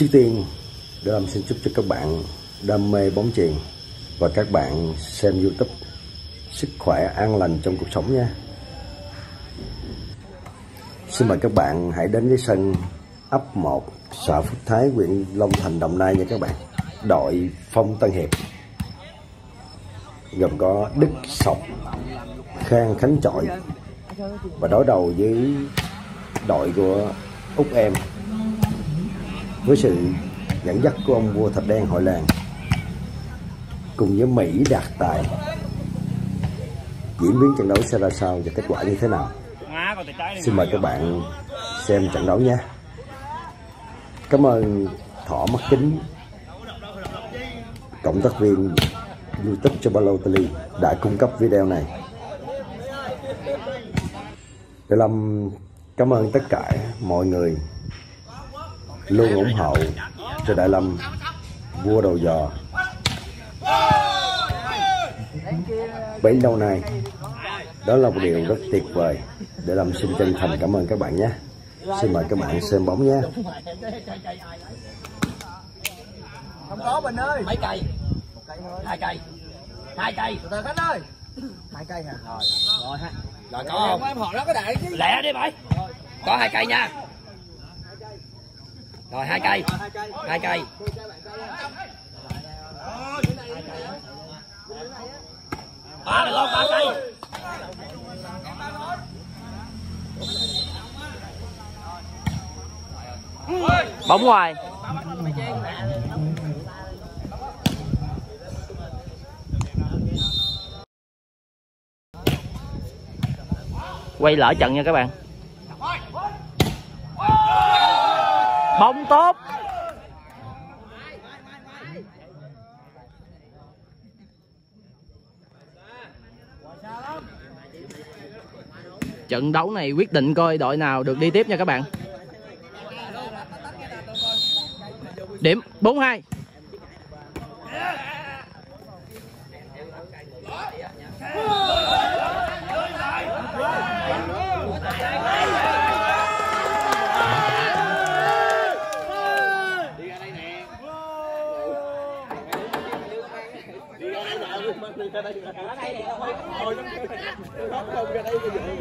Trước tiên, đơm xin chúc cho các bạn đam mê bóng chuyền và các bạn xem YouTube sức khỏe an lành trong cuộc sống nha. Xin mời các bạn hãy đến với sân ấp 1 xã Phước Thái, huyện Long Thành, Đồng Nai nha các bạn. Đội Phong Tân Hiệp gồm có Đức Sọc, Khang Khánh Chọi và đối đầu với đội của Úc Em với sự dẫn dắt của ông vua thạch đen hội làng, cùng với Mỹ đạt tài, diễn biến trận đấu sẽ ra sao và kết quả như thế nào? Xin mời các bạn xem trận đấu nhé. Cảm ơn thỏ mắt kính, cộng tác viên youtube cho Balotelli đã cung cấp video này. Để Lâm cảm ơn tất cả mọi người luôn ủng hộ cho Đại Lâm vua đầu giò. Bấy lâu nay đó là một điều rất tuyệt vời. Để Lâm xin chân thành cảm ơn các bạn nhé. Xin mời các bạn xem bóng nhé. Không có bình ơi. Mấy cây? Một cây thôi hai cây. Hai cây. Từ từ khánh ơi. Hai cây hả? Rồi. Rồi ha. Rồi có không? không em họ nó có đại chứ. Lẹ đi mày có hai cây nha rồi hai cây. Hai cây. Ba được không? Ba cây. Bóng ngoài. Quay lỡ trận nha các bạn bóng tốt. Trận đấu này quyết định coi đội nào được đi tiếp nha các bạn. Điểm 42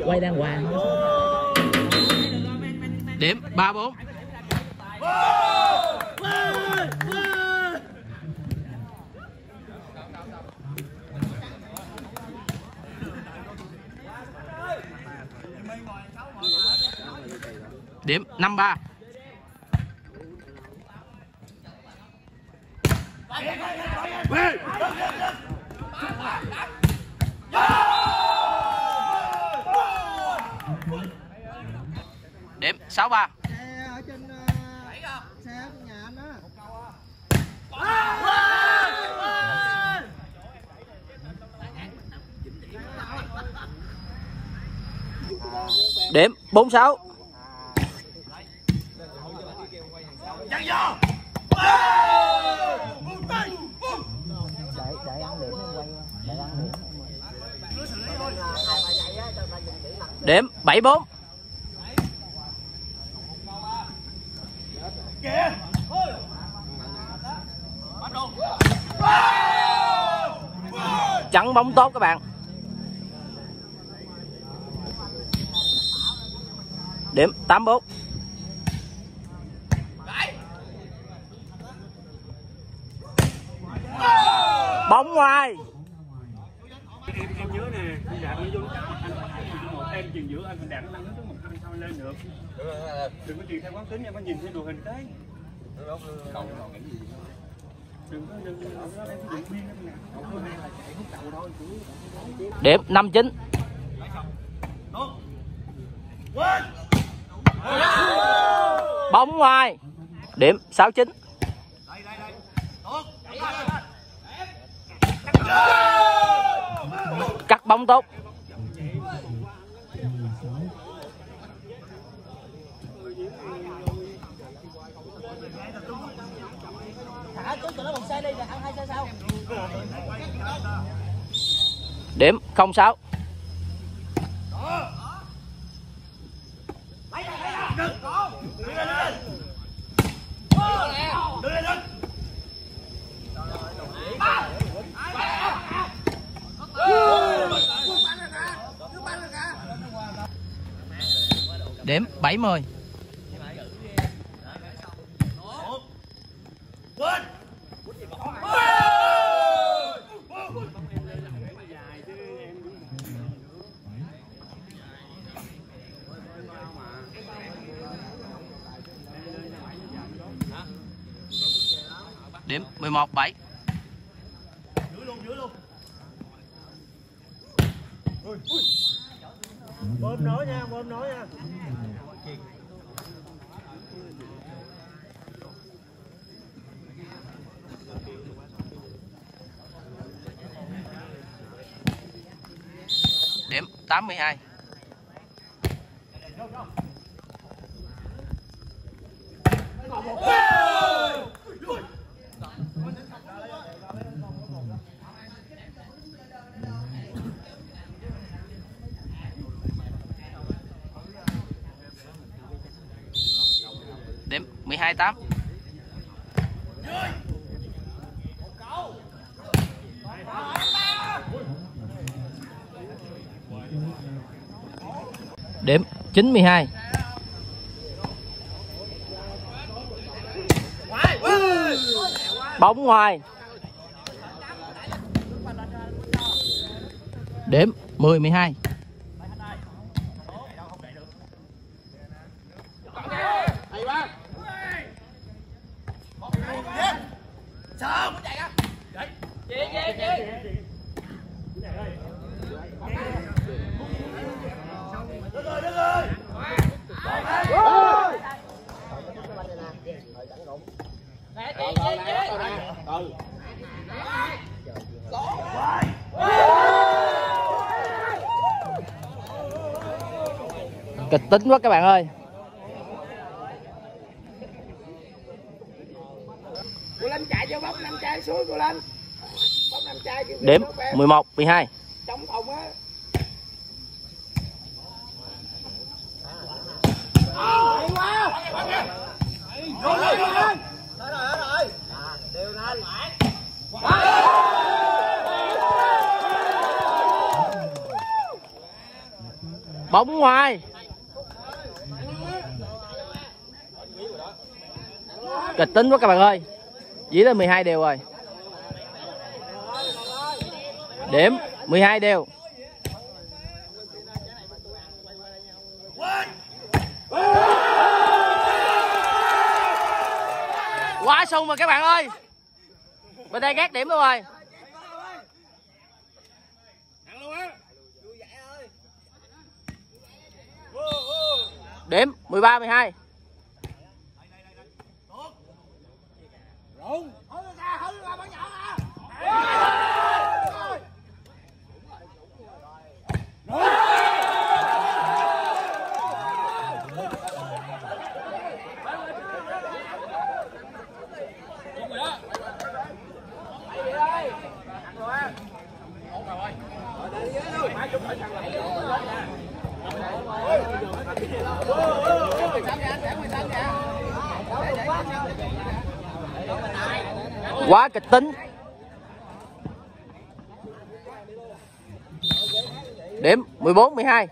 quay đang hoàng điểm ba bốn. Điểm năm ba. Điểm 6-3 điểm 46 để để ăn điểm em quay để ăn điểm điểm 74 chắn bóng tốt các bạn. Điểm 84 bóng ngoài. em em nhớ nè đi đạp đi vô anh anh một em chuyền giữa anh mình đạp nó nâng tới một thân sao lên được. Đừng có truyền theo quán tính em phải nhìn theo đồ hình cái. Đừng có đừng đừng có em phải dựng biên em nè không hay là chạy hút đầu thôi điểm 59 bóng ngoài. Điểm 69 cắt bóng tốt điểm không sáu. Điểm 70 điểm 11 7 bơm nữa nha bơm nữa nha. Điểm 82 28 điểm 92 bóng ngoài. Điểm 10 12 tính quá các bạn ơi. Cô linh chạy vô bóc năm chai xuống cô linh. Bóc năm chai kêu điểm xuống em. 11 12 trong phòng á. Bóng ngoài kịch tính quá các bạn ơi. Dĩ lên 12 đều rồi. Điểm 12 đều. Quá sung rồi các bạn ơi. Bên đây gác điểm luôn rồi. Điểm 13 12王 quá kịch tính. Điểm 14 12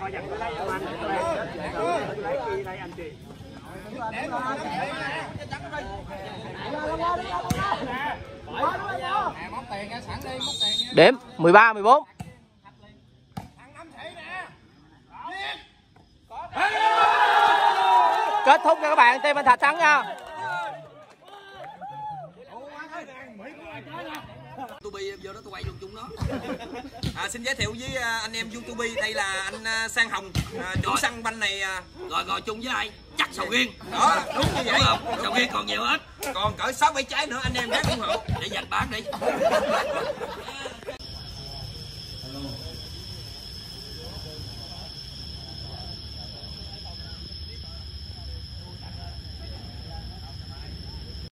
coi dặn tới đây cho anh lấy lấy chi đây anh chị điểm 13 14 kết thúc nha các bạn team anh Thạch thắng nha. Tubi vô đó tôi quay luôn chúng nó à, xin giới thiệu với à, anh em YouTube. Đây là anh à, Sang Hồng à, chủ săn banh này à, rồi rồi chung với ai? Sầu riêng. Đó. Đúng như vậy. Không? Sầu riêng còn nhiều ít còn cỡ sáu bảy trái nữa anh em gác ủng hộ. Để dành bán đi